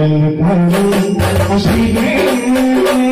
قلبي أشيدين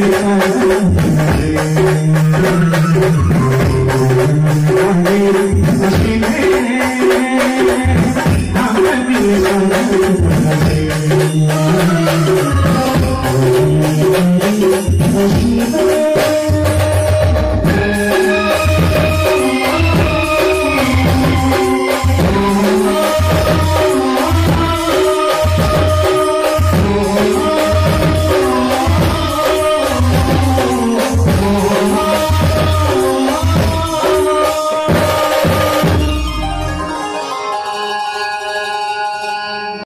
Thank you.